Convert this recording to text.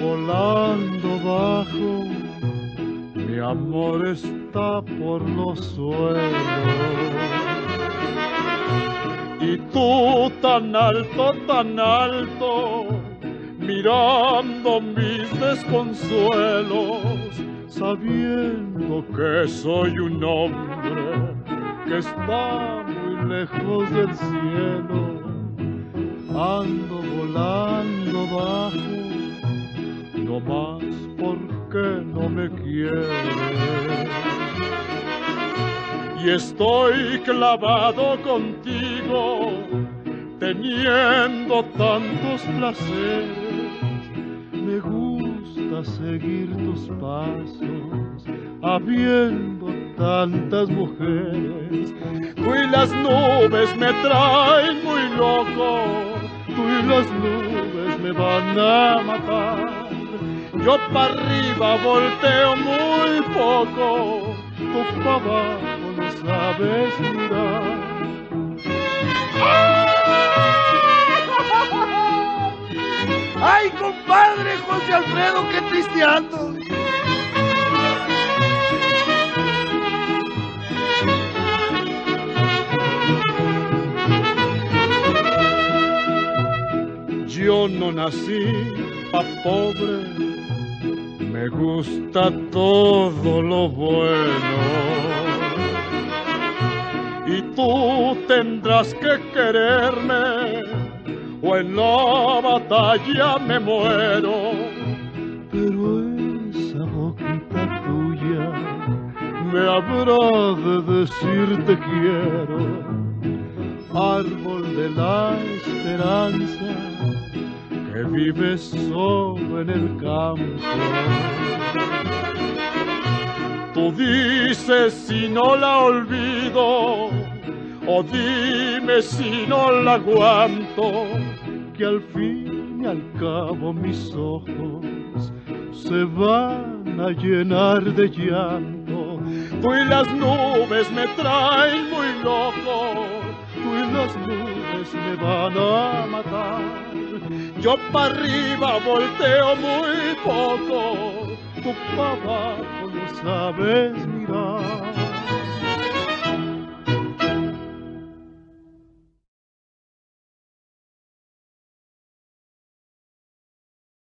volando bajo, mi amor está por los suelos. Y tú tan alto, tan alto, mirando mis desconsuelos, sabiendo que soy un hombre que está muy lejos del cielo, más porque no me quieres. Y estoy clavado contigo, teniendo tantos placeres, me gusta seguir tus pasos, habiendo tantas mujeres. Tú y las nubes me traen muy loco, tú y las nubes me van a matar. Yo para arriba volteo muy poco, tú para abajo no sabes mirar. ¡Ay, compadre José Alfredo, qué triste ando! Yo no nací pobre, me gusta todo lo bueno. Y tú tendrás que quererme, o en la batalla me muero. Pero esa boquita tuya me habrá de decir te quiero árbol de la esperanza que vive solo en el campo. Tú dices si no la olvido, o dime si no la aguanto, que al fin y al cabo mis ojos se van a llenar de llanto. Tú y las nubes me traen muy loco tú y las nubes me van a matar. Yo para arriba volteo muy poco, tú para abajo no sabes mirar.